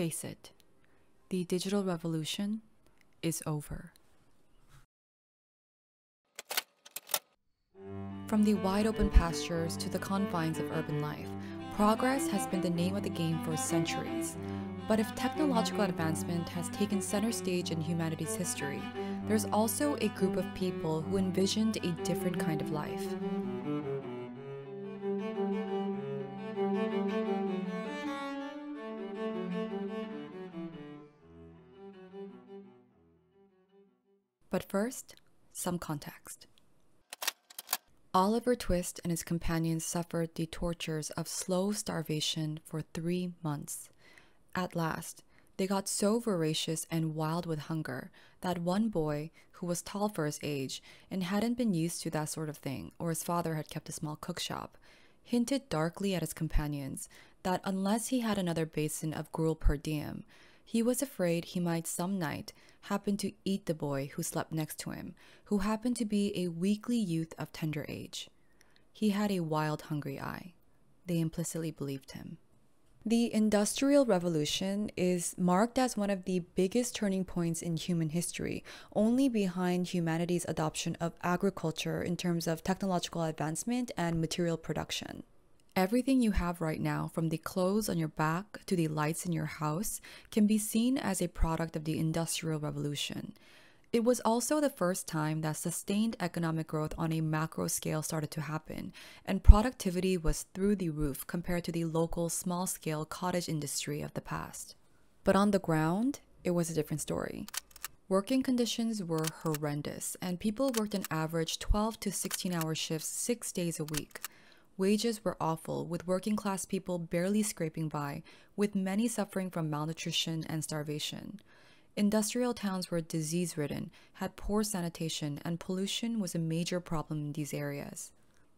Face it, the digital revolution is over. From the wide open pastures to the confines of urban life, progress has been the name of the game for centuries. But if technological advancement has taken center stage in humanity's history, there's also a group of people who envisioned a different kind of life. But first, some context. Oliver Twist and his companions suffered the tortures of slow starvation for three months. At last, they got so voracious and wild with hunger that one boy, who was tall for his age and hadn't been used to that sort of thing, or his father had kept a small cookshop, hinted darkly at his companions that unless he had another basin of gruel per diem, he was afraid he might some night happen to eat the boy who slept next to him, who happened to be a weakly youth of tender age. He had a wild, hungry eye. They implicitly believed him. The Industrial Revolution is marked as one of the biggest turning points in human history, only behind humanity's adoption of agriculture in terms of technological advancement and material production. Everything you have right now, from the clothes on your back to the lights in your house, can be seen as a product of the Industrial Revolution. It was also the first time that sustained economic growth on a macro scale started to happen, and productivity was through the roof compared to the local small scale cottage industry of the past. But on the ground, it was a different story. Working conditions were horrendous, and people worked an average 12 to 16 hour shifts six days a week. Wages were awful, with working class people barely scraping by, with many suffering from malnutrition and starvation. Industrial towns were disease ridden, had poor sanitation, and pollution was a major problem in these areas.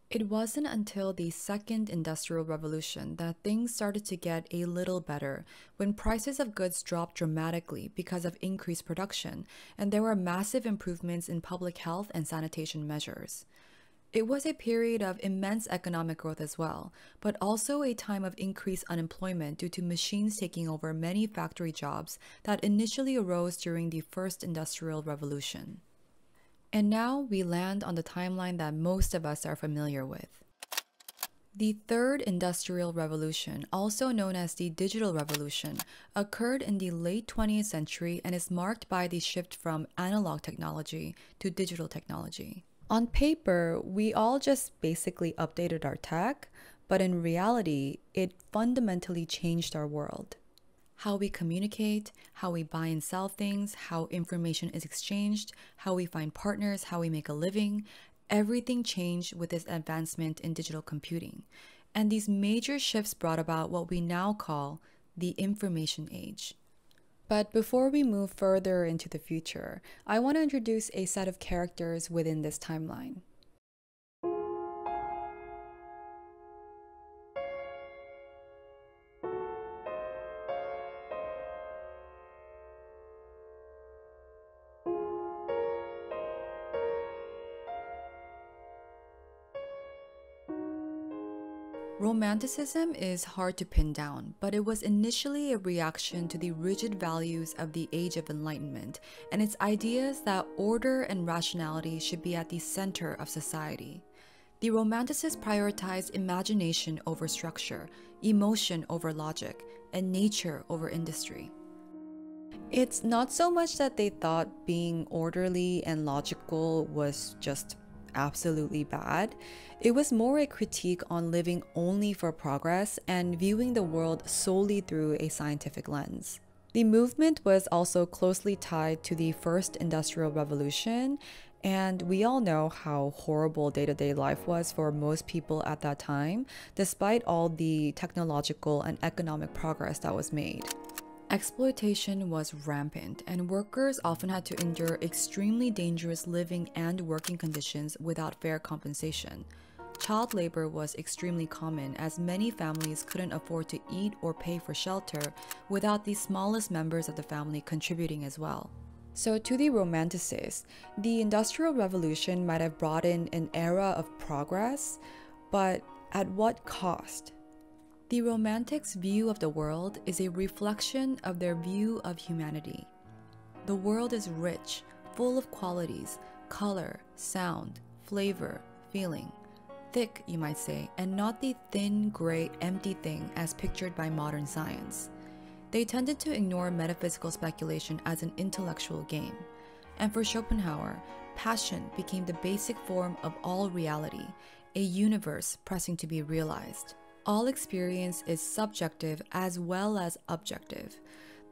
It wasn't until the second industrial revolution that things started to get a little better, when prices of goods dropped dramatically because of increased production, and there were massive improvements in public health and sanitation measures. It was a period of immense economic growth as well, but also a time of increased unemployment due to machines taking over many factory jobs that initially arose during the first industrial revolution. And now we land on the timeline that most of us are familiar with. The third industrial revolution, also known as the digital revolution, occurred in the late 20th century and is marked by the shift from analog technology to digital technology. On paper, we all just basically updated our tech, but in reality, it fundamentally changed our world. How we communicate, how we buy and sell things, how information is exchanged, how we find partners, how we make a living, everything changed with this advancement in digital computing. And these major shifts brought about what we now call the information age. But before we move further into the future, I want to introduce a set of characters within this timeline. Romanticism is hard to pin down, but it was initially a reaction to the rigid values of the Age of Enlightenment and its ideas that order and rationality should be at the center of society. The Romanticists prioritized imagination over structure, emotion over logic, and nature over industry. It's not so much that they thought being orderly and logical was just absolutely bad. It was more a critique on living only for progress and viewing the world solely through a scientific lens. The movement was also closely tied to the first industrial revolution, and we all know how horrible day to day life was for most people at that time, despite all the technological and economic progress that was made. Exploitation was rampant, and workers often had to endure extremely dangerous living and working conditions without fair compensation. Child labor was extremely common as many families couldn't afford to eat or pay for shelter without the smallest members of the family contributing as well. So, to the Romanticists, the Industrial Revolution might have brought in an era of progress, but at what cost? The Romantics' view of the world is a reflection of their view of humanity. The world is rich, full of qualities, color, sound, flavor, feeling. Thick, you might say, and not the thin, gray, empty thing as pictured by modern science. They tended to ignore metaphysical speculation as an intellectual game. And for Schopenhauer, passion became the basic form of all reality, a universe pressing to be realized. All experience is subjective as well as objective.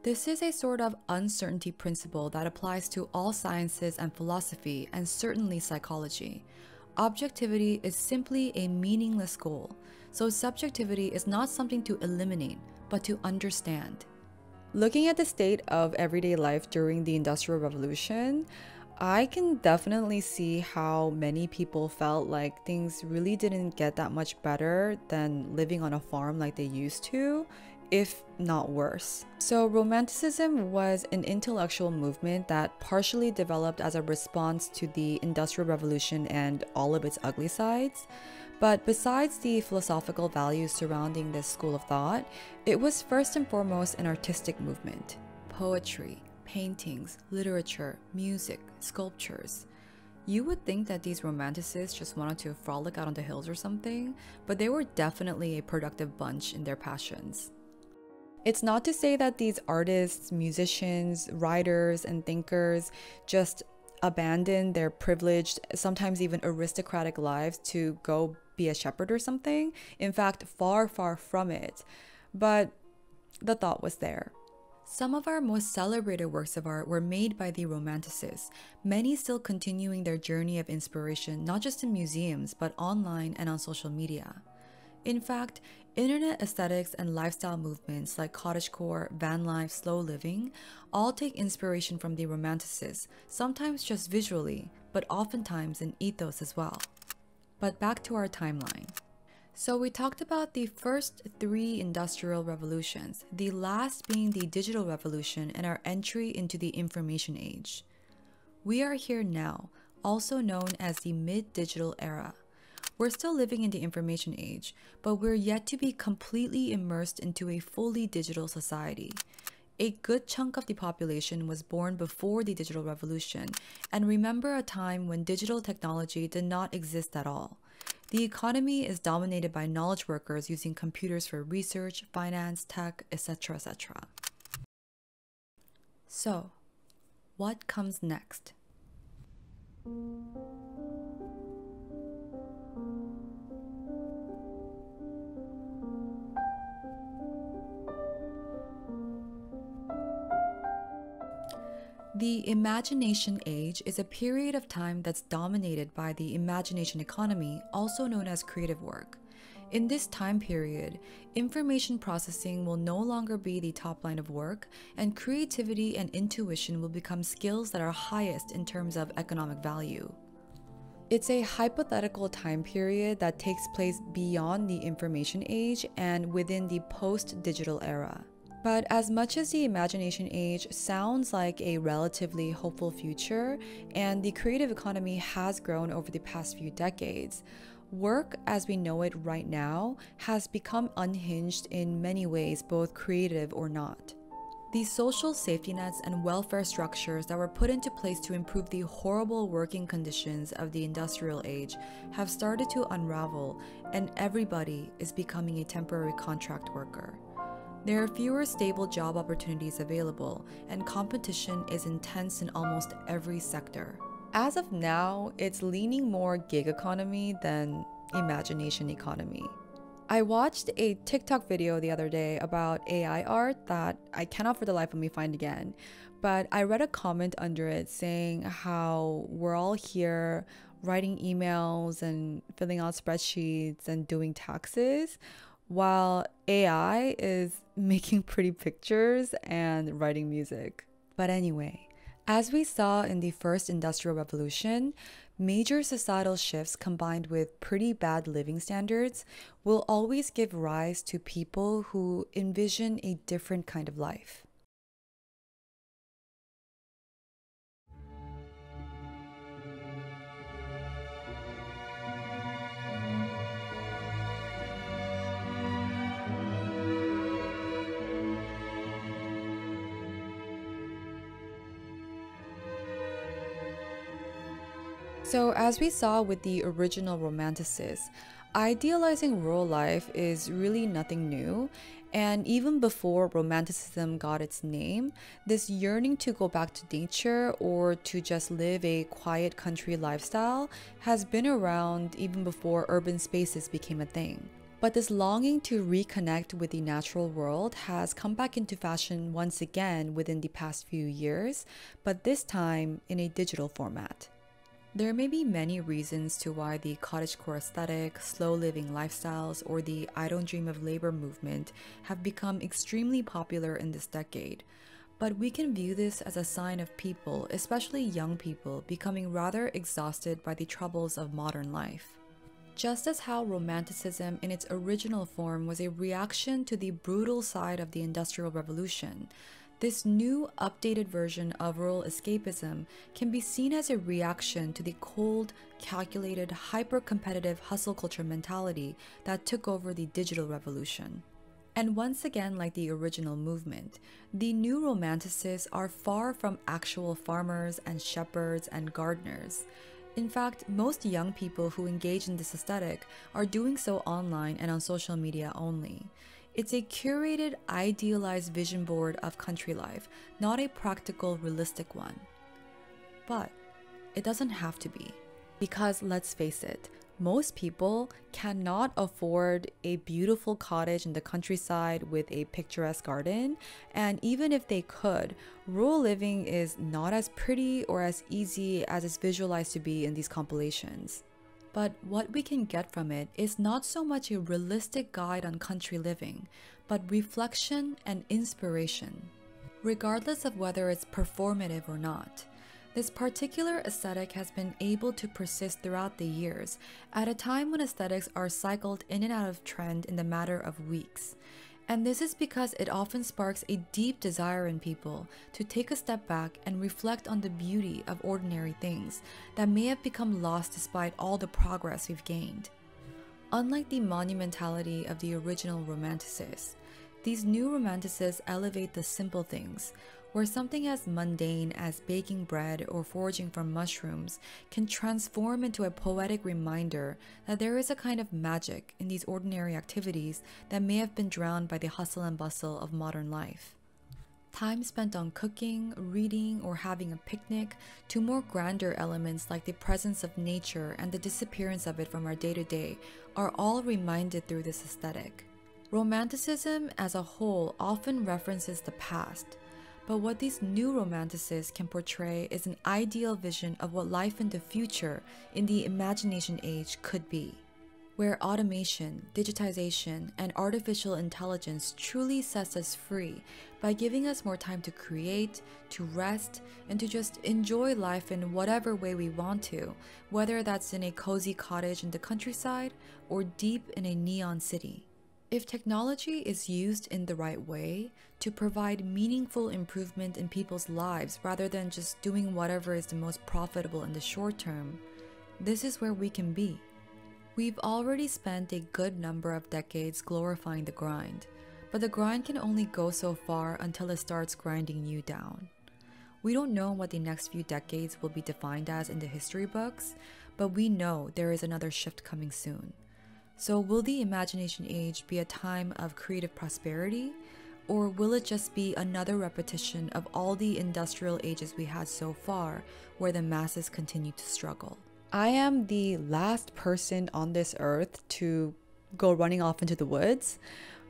This is a sort of uncertainty principle that applies to all sciences and philosophy, and certainly psychology. Objectivity is simply a meaningless goal, so subjectivity is not something to eliminate, but to understand. Looking at the state of everyday life during the Industrial Revolution, I can definitely see how many people felt like things really didn't get that much better than living on a farm like they used to, if not worse. So, Romanticism was an intellectual movement that partially developed as a response to the Industrial Revolution and all of its ugly sides. But besides the philosophical values surrounding this school of thought, it was first and foremost an artistic movement. Poetry, paintings, literature, music, sculptures. You would think that these romanticists just wanted to frolic out on the hills or something, but they were definitely a productive bunch in their passions. It's not to say that these artists, musicians, writers, and thinkers just abandoned their privileged, sometimes even aristocratic lives to go be a shepherd or something. In fact, far, far from it. But the thought was there. Some of our most celebrated works of art were made by the Romanticists, many still continuing their journey of inspiration not just in museums, but online and on social media. In fact, internet aesthetics and lifestyle movements like cottagecore, van life, slow living all take inspiration from the Romanticists, sometimes just visually, but oftentimes in ethos as well. But back to our timeline. So we talked about the first three industrial revolutions, the last being the digital revolution and our entry into the information age. We are here now, also known as the mid-digital era. We're still living in the information age, but we're yet to be completely immersed into a fully digital society. A good chunk of the population was born before the digital revolution and remember a time when digital technology did not exist at all. The economy is dominated by knowledge workers using computers for research, finance, tech, etc., etc. So, what comes next? The imagination age is a period of time that's dominated by the imagination economy, also known as creative work. In this time period, information processing will no longer be the top line of work, and creativity and intuition will become skills that are highest in terms of economic value. It's a hypothetical time period that takes place beyond the information age and within the post digital era. But as much as the imagination age sounds like a relatively hopeful future, and the creative economy has grown over the past few decades, work as we know it right now has become unhinged in many ways, both creative or not. These social safety nets and welfare structures that were put into place to improve the horrible working conditions of the industrial age have started to unravel, and everybody is becoming a temporary contract worker. There are fewer stable job opportunities available, and competition is intense in almost every sector. As of now, it's leaning more gig economy than imagination economy. I watched a TikTok video the other day about AI art that I cannot for the life of me find again, but I read a comment under it saying how we're all here writing emails and filling out spreadsheets and doing taxes while AI is making pretty pictures and writing music. But anyway, as we saw in the first industrial revolution, major societal shifts combined with pretty bad living standards will always give rise to people who envision a different kind of life. So, as we saw with the original Romanticists, idealizing rural life is really nothing new. And even before Romanticism got its name, this yearning to go back to nature or to just live a quiet country lifestyle has been around even before urban spaces became a thing. But this longing to reconnect with the natural world has come back into fashion once again within the past few years, but this time in a digital format. There may be many reasons to why the cottagecore aesthetic, slow living lifestyles, or the I don't dream of labor movement have become extremely popular in this decade. But we can view this as a sign of people, especially young people, becoming rather exhausted by the troubles of modern life. Just as how Romanticism in its original form was a reaction to the brutal side of the Industrial Revolution, this new, updated version of rural escapism can be seen as a reaction to the cold, calculated, hyper competitive hustle culture mentality that took over the digital revolution. And once again, like the original movement, the new romanticists are far from actual farmers and shepherds and gardeners. In fact, most young people who engage in this aesthetic are doing so online and on social media only. It's a curated, idealized vision board of country life, not a practical, realistic one. But it doesn't have to be. Because let's face it, most people cannot afford a beautiful cottage in the countryside with a picturesque garden, and even if they could, rural living is not as pretty or as easy as it's visualized to be in these compilations. But what we can get from it is not so much a realistic guide on country living, but reflection and inspiration. Regardless of whether it's performative or not, this particular aesthetic has been able to persist throughout the years, at a time when aesthetics are cycled in and out of trend in the matter of weeks. And this is because it often sparks a deep desire in people to take a step back and reflect on the beauty of ordinary things that may have become lost despite all the progress we've gained. Unlike the monumentality of the original Romanticists, these new Romanticists elevate the simple things, where something as mundane as baking bread or foraging for mushrooms can transform into a poetic reminder that there is a kind of magic in these ordinary activities that may have been drowned by the hustle and bustle of modern life. Time spent on cooking, reading, or having a picnic, to more grander elements like the presence of nature and the disappearance of it from our day to day, are all reminded through this aesthetic. Romanticism as a whole often references the past, but what these new romanticists can portray is an ideal vision of what life in the future in the imagination age could be, where automation, digitization, and artificial intelligence truly sets us free by giving us more time to create, to rest, and to just enjoy life in whatever way we want to, whether that's in a cozy cottage in the countryside or deep in a neon city. If technology is used in the right way to provide meaningful improvement in people's lives rather than just doing whatever is the most profitable in the short term, this is where we can be. We've already spent a good number of decades glorifying the grind, but the grind can only go so far until it starts grinding you down. We don't know what the next few decades will be defined as in the history books, but we know there is another shift coming soon. So, will the imagination age be a time of creative prosperity? Or will it just be another repetition of all the industrial ages we had so far, where the masses continue to struggle? I am the last person on this earth to go running off into the woods,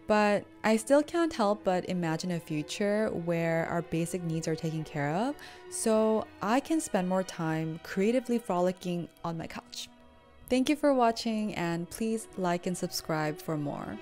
but I still can't help but imagine a future where our basic needs are taken care of, so I can spend more time creatively frolicking on my couch. Thank you for watching and please like and subscribe for more.